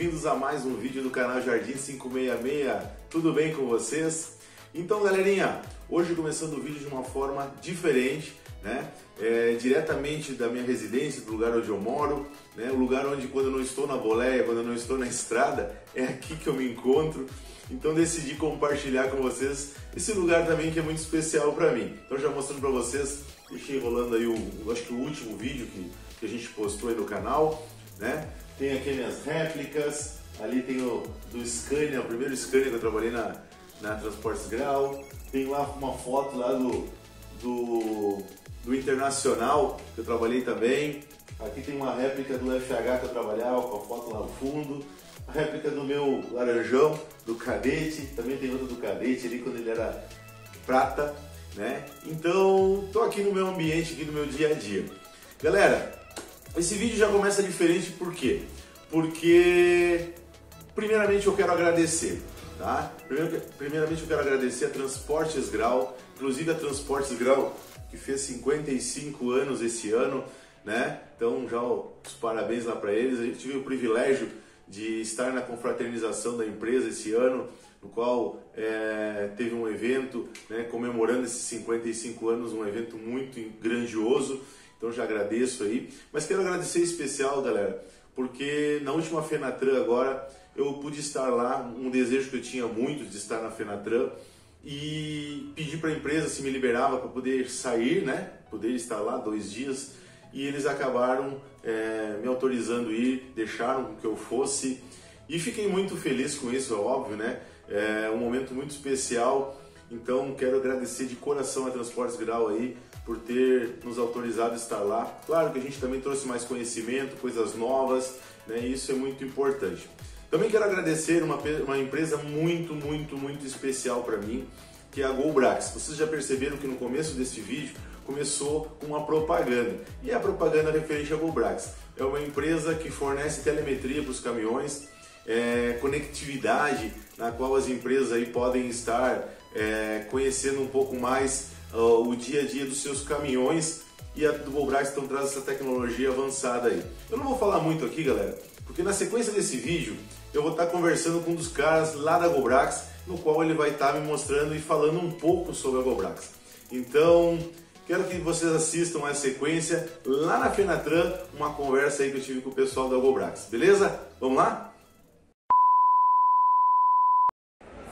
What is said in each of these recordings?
bem-vindos a mais um vídeo do canal Jardim 566. Tudo bem com vocês? Então, galerinha, hoje começando o vídeo de uma forma diferente, né? É, diretamente da minha residência, do lugar onde eu moro, né? O lugar onde quando eu não estou na boleia, quando eu não estou na estrada, é aqui que eu me encontro. Então decidi compartilhar com vocês esse lugar também que é muito especial para mim. Então já mostrando para vocês, deixei rolando aí o, acho que o último vídeo que, que a gente postou aí no canal, né? Tem aqui minhas réplicas, ali tem o do Scania, o primeiro Scania que eu trabalhei na, na Transportes Grau. Tem lá uma foto lá do, do, do Internacional, que eu trabalhei também. Aqui tem uma réplica do FH que eu trabalhava, com a foto lá no fundo. A réplica do meu laranjão, do cadete, também tem outra do cadete ali quando ele era prata, né? Então, tô aqui no meu ambiente, aqui no meu dia a dia. Galera, esse vídeo já começa diferente por quê? Porque primeiramente eu quero agradecer, tá? Primeiramente eu quero agradecer a Transportes Grau, inclusive a Transportes Grau que fez 55 anos esse ano, né? Então já os parabéns lá para eles. Eu tive o privilégio de estar na confraternização da empresa esse ano, no qual é, teve um evento né, comemorando esses 55 anos, um evento muito grandioso. Então já agradeço aí. Mas quero agradecer em especial, galera, porque na última Fenatran agora eu pude estar lá, um desejo que eu tinha muito de estar na Fenatran e pedi para a empresa se me liberava para poder sair, né? Poder estar lá dois dias e eles acabaram é, me autorizando ir, deixaram que eu fosse e fiquei muito feliz com isso, é óbvio, né? É um momento muito especial. Então quero agradecer de coração a Transportes Grau aí por ter nos autorizado a estar lá. Claro que a gente também trouxe mais conhecimento, coisas novas, né? Isso é muito importante. Também quero agradecer uma, uma empresa muito, muito, muito especial para mim, que é a GoBrax. Vocês já perceberam que no começo desse vídeo começou com uma propaganda. E a propaganda referente à GoBrax. É uma empresa que fornece telemetria para os caminhões, é, conectividade na qual as empresas aí podem estar é, conhecendo um pouco mais uh, o dia a dia dos seus caminhões e a do Volbrax então traz essa tecnologia avançada aí. Eu não vou falar muito aqui, galera, porque na sequência desse vídeo eu vou estar conversando com um dos caras lá da Gobrax, no qual ele vai estar me mostrando e falando um pouco sobre a Gobrax. Então, quero que vocês assistam a sequência lá na Fenatran, uma conversa aí que eu tive com o pessoal da Gobrax, beleza? Vamos lá?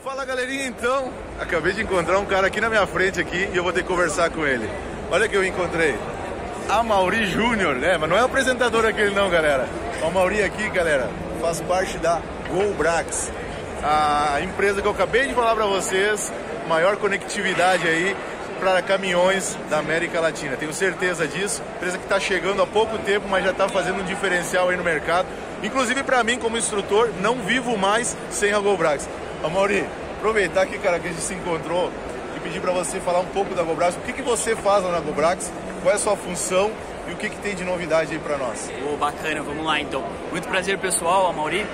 Fala galerinha, então, acabei de encontrar um cara aqui na minha frente aqui e eu vou ter que conversar com ele. Olha que eu encontrei. A Mauri Júnior, né? Mas não é o apresentador aquele não, galera. O Mauri aqui, galera, faz parte da GoBrax, a empresa que eu acabei de falar para vocês, maior conectividade aí para caminhões da América Latina. Tenho certeza disso. Empresa que está chegando há pouco tempo, mas já está fazendo um diferencial aí no mercado. Inclusive para mim, como instrutor, não vivo mais sem a GoBrax. Ô Mauri, aproveitar que, cara, que a gente se encontrou e pedir para você falar um pouco da GoBrax. O que, que você faz lá na GoBrax? Qual é a sua função e o que, que tem de novidade aí para nós? Oh, bacana, vamos lá então. Muito prazer pessoal, Mauri.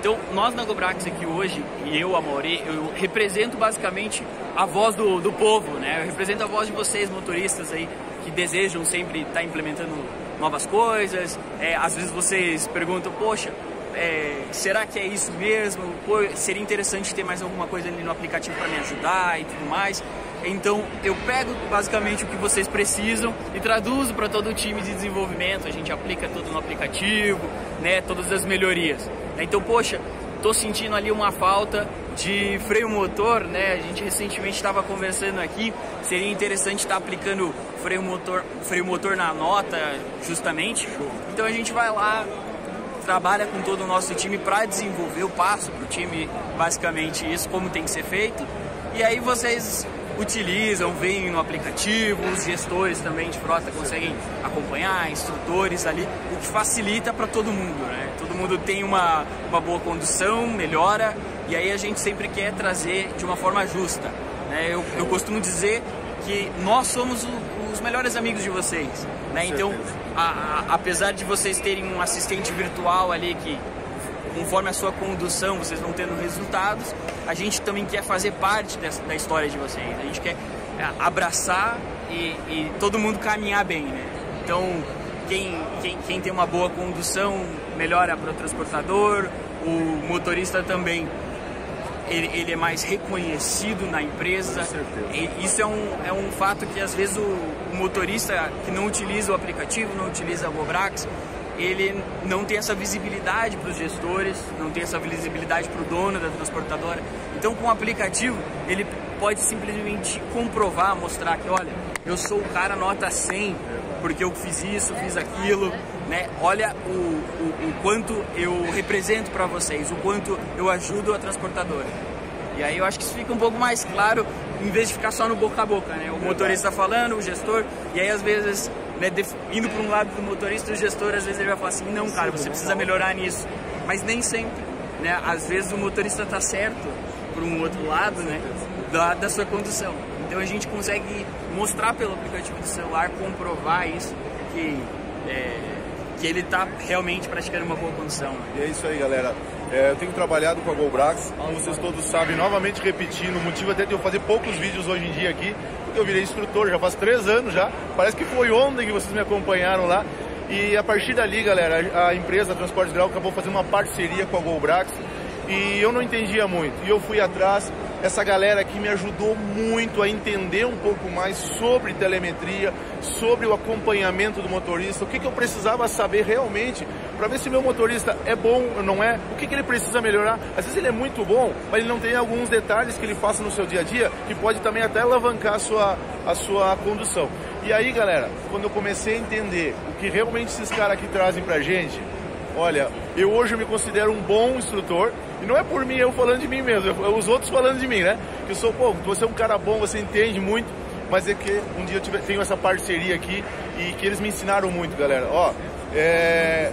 Então, nós na GoBrax aqui hoje, e eu, Mauri, eu represento basicamente a voz do, do povo, né? Eu represento a voz de vocês, motoristas aí, que desejam sempre estar tá implementando novas coisas. É, às vezes vocês perguntam, poxa, é, será que é isso mesmo? Pô, seria interessante ter mais alguma coisa ali no aplicativo para me ajudar e tudo mais. Então eu pego basicamente o que vocês precisam e traduzo para todo o time de desenvolvimento. A gente aplica tudo no aplicativo, né? Todas as melhorias. Então, poxa, tô sentindo ali uma falta de freio motor, né? A gente recentemente estava conversando aqui, seria interessante estar tá aplicando freio motor, freio motor na nota, justamente. Então a gente vai lá, trabalha com todo o nosso time para desenvolver, o passo para o time basicamente isso, como tem que ser feito. E aí vocês utilizam, veem no aplicativo, os gestores também de frota conseguem acompanhar, instrutores ali, o que facilita para todo mundo, né? Todo mundo tem uma, uma boa condução, melhora, e aí a gente sempre quer trazer de uma forma justa. Né? Eu, eu costumo dizer que nós somos o, os melhores amigos de vocês, né? Então, a, a, apesar de vocês terem um assistente virtual ali que conforme a sua condução vocês vão tendo resultados, a gente também quer fazer parte dessa, da história de vocês. A gente quer é, abraçar e, e todo mundo caminhar bem, né? Então, quem, quem, quem tem uma boa condução melhora para o transportador, o motorista também ele, ele, é mais reconhecido na empresa. E isso é um, é um fato que às vezes o, o motorista que não utiliza o aplicativo, não utiliza o Gobrax, ele não tem essa visibilidade para os gestores, não tem essa visibilidade para o dono da transportadora. Então, com o aplicativo, ele pode simplesmente comprovar, mostrar que, olha, eu sou o cara nota 100 porque eu fiz isso, fiz aquilo, né? Olha o, o, o quanto eu represento para vocês, o quanto eu ajudo a transportadora. E aí eu acho que isso fica um pouco mais claro, em vez de ficar só no boca a boca, né? O motorista falando, o gestor, e aí às vezes, né, indo para um lado do motorista, o gestor às vezes ele vai falar assim, não, cara, você precisa melhorar nisso. Mas nem sempre, né? Às vezes o motorista está certo por um outro lado, né? Da, da sua condução. Então a gente consegue mostrar pelo aplicativo do celular, comprovar isso, que, é, que ele está realmente praticando uma boa condição. E é isso aí, galera. É, eu tenho trabalhado com a GoBrax, como vocês todos sabem, novamente repetindo, o motivo até de eu fazer poucos vídeos hoje em dia aqui, porque eu virei instrutor já faz três anos já, parece que foi ontem que vocês me acompanharam lá, e a partir dali, galera, a empresa Transportes Grau acabou fazendo uma parceria com a GoBrax, e eu não entendia muito, e eu fui atrás, essa galera aqui me ajudou muito a entender um pouco mais sobre telemetria, sobre o acompanhamento do motorista, o que, que eu precisava saber realmente para ver se meu motorista é bom ou não é, o que, que ele precisa melhorar. Às vezes ele é muito bom, mas ele não tem alguns detalhes que ele faça no seu dia a dia que pode também até alavancar a sua, a sua condução. E aí, galera, quando eu comecei a entender o que realmente esses caras aqui trazem pra gente, olha, eu hoje me considero um bom instrutor, e não é por mim, eu falando de mim mesmo, é os outros falando de mim, né? Que eu sou, pô, você é um cara bom, você entende muito, mas é que um dia eu tive, tenho essa parceria aqui e que eles me ensinaram muito, galera. Ó, é,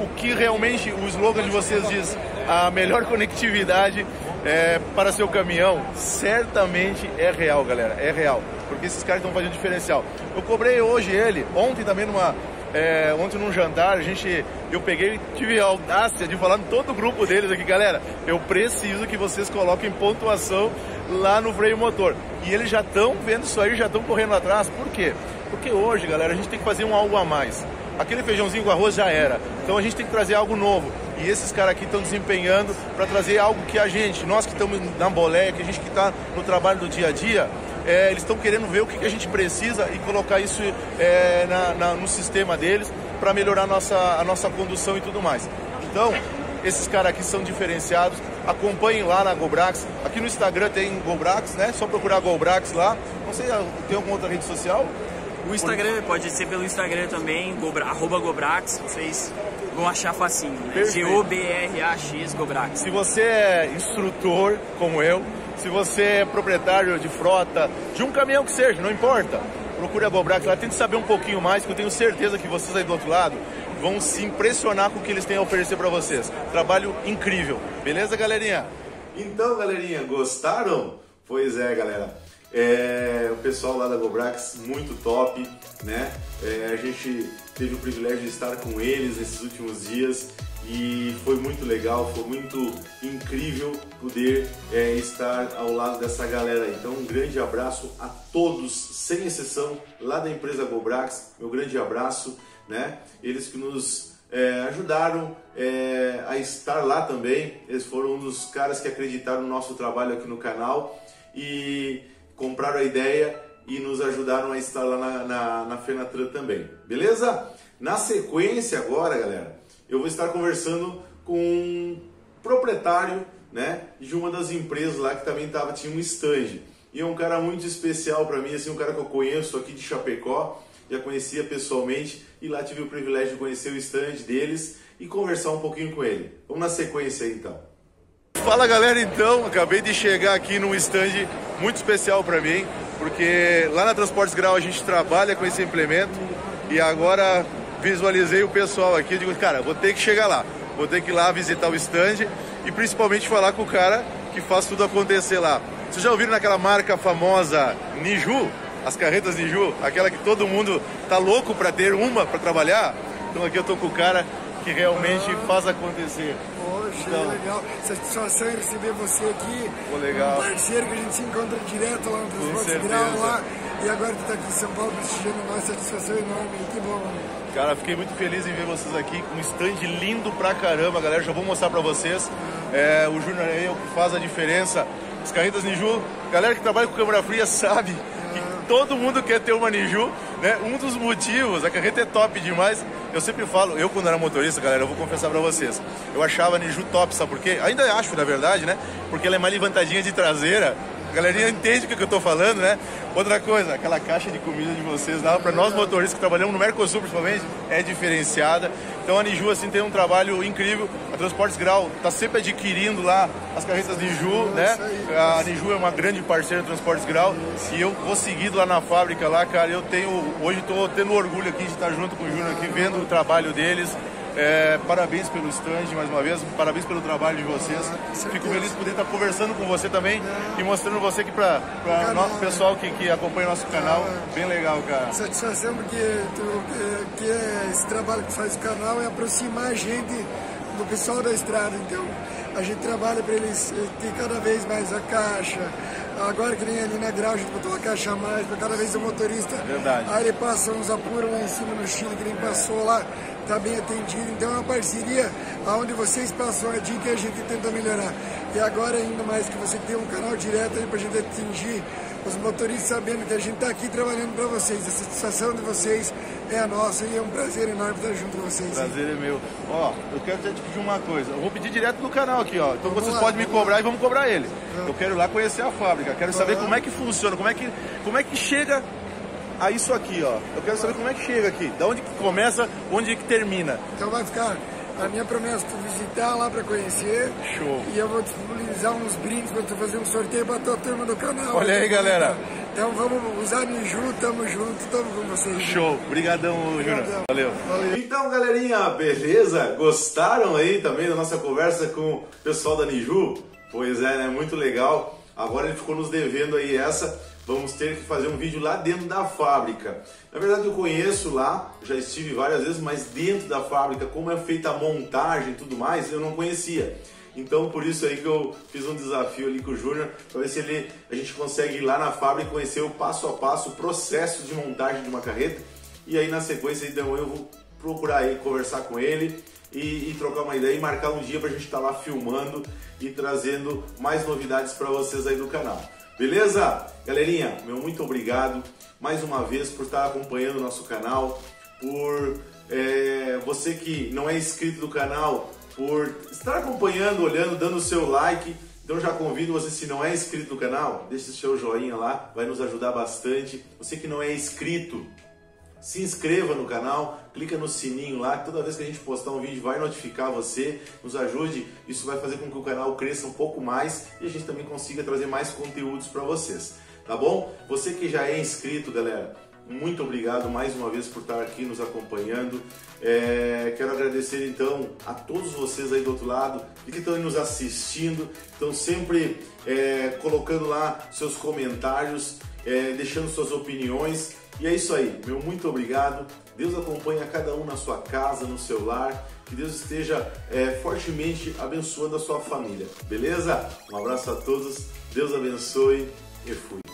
o que realmente o slogan de vocês diz, a melhor conectividade é, para seu caminhão, certamente é real, galera, é real. Porque esses caras estão fazendo diferencial. Eu cobrei hoje ele, ontem também numa, é, ontem num jantar, a gente, eu peguei, tive a audácia de falar em todo o grupo deles aqui, galera, eu preciso que vocês coloquem pontuação lá no freio motor. E eles já estão vendo isso aí, já estão correndo atrás. Por quê? Porque hoje, galera, a gente tem que fazer um algo a mais. Aquele feijãozinho com arroz já era. Então a gente tem que trazer algo novo. E esses caras aqui estão desempenhando para trazer algo que a gente, nós que estamos na boleia, que a gente que está no trabalho do dia a dia, é, eles estão querendo ver o que, que, a gente precisa e colocar isso é, na, na, no sistema deles para melhorar a nossa, a nossa condução e tudo mais. Então, esses caras aqui são diferenciados. Acompanhem lá na GoBrax. Aqui no Instagram tem GoBrax, né? Só procurar GoBrax lá. Não sei, tem alguma outra rede social? O Instagram, pode ser pelo Instagram também, Gobra, arroba Gobrax, vocês vão achar facinho, né? G-O-B-R-A-X Gobrax. Se você é instrutor, como eu, se você é proprietário de frota, de um caminhão que seja, não importa. Procure a Gobrax lá, tente saber um pouquinho mais, que eu tenho certeza que vocês aí do outro lado vão se impressionar com o que eles têm a oferecer para vocês. Trabalho incrível. Beleza, galerinha? Então, galerinha, gostaram? Pois é, galera. É, o pessoal lá da Gobrax, muito top, né? É, a gente teve o privilégio de estar com eles nesses últimos dias e foi muito legal, foi muito incrível poder é, estar ao lado dessa galera. Então, um grande abraço a todos, sem exceção, lá da empresa Gobrax. Meu grande abraço, né? Eles que nos é, ajudaram é, a estar lá também. Eles foram um dos caras que acreditaram no nosso trabalho aqui no canal e compraram a ideia e nos ajudaram a estar lá na, na, na Fenatran também. Beleza? Na sequência agora, galera eu vou estar conversando com um proprietário né, de uma das empresas lá que também tava, tinha um stand. E é um cara muito especial para mim, assim, um cara que eu conheço aqui de Chapecó, já conhecia pessoalmente e lá tive o privilégio de conhecer o stand deles e conversar um pouquinho com ele. Vamos na sequência aí então. Fala galera, então, acabei de chegar aqui num stand muito especial para mim, porque lá na Transportes Grau a gente trabalha com esse implemento e agora visualizei o pessoal aqui, digo, cara, vou ter que chegar lá, vou ter que ir lá visitar o stand e principalmente falar com o cara que faz tudo acontecer lá. Vocês já ouviram naquela marca famosa Niju? As carretas Niju? Aquela que todo mundo tá louco para ter uma para trabalhar? Então aqui eu tô com o cara que realmente faz acontecer. Poxa, então, legal. Satisfação em receber você aqui. Pô, legal. Um parceiro que a gente se encontra direto lá no Transporte Grau lá. E agora tu tá aqui em São Paulo prestigiando nós, satisfação enorme. Que bom, mano. Cara, fiquei muito feliz em ver vocês aqui um stand lindo pra caramba, galera. Já vou mostrar pra vocês. É, o Júnior é o que faz a diferença. As carretas Niju, galera que trabalha com câmera fria sabe que todo mundo quer ter uma Niju, né? Um dos motivos, a carreta é top demais. Eu sempre falo, eu quando era motorista, galera, eu vou confessar pra vocês. Eu achava a Niju top, sabe por quê? Ainda acho, na verdade, né? Porque ela é mais levantadinha de traseira. A galerinha entende o que eu tô falando, né? Outra coisa, aquela caixa de comida de vocês lá, para nós motoristas que trabalhamos no Mercosul principalmente, é diferenciada. Então a Niju assim tem um trabalho incrível. A Transportes Grau está sempre adquirindo lá as carretas Niju, né? A Niju é uma grande parceira do Transportes Grau e eu vou seguido lá na fábrica lá, cara. Eu tenho hoje estou tendo orgulho aqui de estar junto com o Júnior aqui vendo o trabalho deles. É, parabéns pelo stand mais uma vez, parabéns pelo trabalho de vocês. Fico feliz de poder estar conversando com você também e mostrando você aqui para o pessoal que, que acompanha o nosso canal. Bem legal, cara. Satisfação porque tu, que, é esse trabalho que faz o canal é aproximar a gente do pessoal da estrada. Então a gente trabalha para eles ter cada vez mais a caixa. Agora que nem ali na grau, a gente botou a caixa a mais para cada vez o motorista. Verdade. Aí ele passa uns apuros lá em cima no Chile, que nem passou lá está bem atendido. Então é uma parceria onde vocês passam a dica e a gente tenta melhorar. E agora ainda mais que você tem um canal direto aí para a gente atingir os motoristas sabendo que a gente está aqui trabalhando para vocês. A satisfação de vocês é a nossa e é um prazer enorme estar junto com vocês. Prazer hein? é meu. Ó, eu quero te pedir uma coisa. Eu vou pedir direto no canal aqui, ó. Então vamos vocês lá, podem me cobrar lá. e vamos cobrar ele. Eu quero lá conhecer a fábrica. Quero saber como é que funciona, como é que, como é que chega a isso aqui, ó. Eu quero saber como é que chega aqui, da onde que começa, onde que termina. Então vai ficar a minha promessa é tu visitar lá para conhecer. Show. E eu vou disponibilizar uns brindes para tu fazer um sorteio para tua turma do canal. Olha aí, galera. Então vamos usar Niju, tamo junto, tamo com vocês. Show. Obrigadão, Júnior. Valeu. Valeu. Então, galerinha, beleza? Gostaram aí também da nossa conversa com o pessoal da Niju? Pois é, né? Muito legal. Agora ele ficou nos devendo aí essa vamos ter que fazer um vídeo lá dentro da fábrica. Na verdade eu conheço lá, já estive várias vezes, mas dentro da fábrica, como é feita a montagem e tudo mais, eu não conhecia. Então por isso aí que eu fiz um desafio ali com o Júnior, para ver se ele, a gente consegue ir lá na fábrica e conhecer o passo a passo, o processo de montagem de uma carreta. E aí na sequência então eu vou procurar aí conversar com ele e, e, trocar uma ideia e marcar um dia para a gente estar tá lá filmando e trazendo mais novidades para vocês aí do canal. Beleza? Galerinha, meu muito obrigado mais uma vez por estar acompanhando o nosso canal, por é, você que não é inscrito do canal, por estar acompanhando, olhando, dando o seu like. Então já convido você, se não é inscrito no canal, deixe o seu joinha lá, vai nos ajudar bastante. Você que não é inscrito, se inscreva no canal, clica no sininho lá, toda vez que a gente postar um vídeo vai notificar você, nos ajude, isso vai fazer com que o canal cresça um pouco mais e a gente também consiga trazer mais conteúdos para vocês, tá bom? Você que já é inscrito, galera, muito obrigado mais uma vez por estar aqui nos acompanhando. É, quero agradecer então a todos vocês aí do outro lado que estão nos assistindo, estão sempre é, colocando lá seus comentários, é, deixando suas opiniões. E é isso aí, meu muito obrigado. Deus acompanhe a cada um na sua casa, no seu lar. Que Deus esteja é, fortemente abençoando a sua família, beleza? Um abraço a todos, Deus abençoe e fui.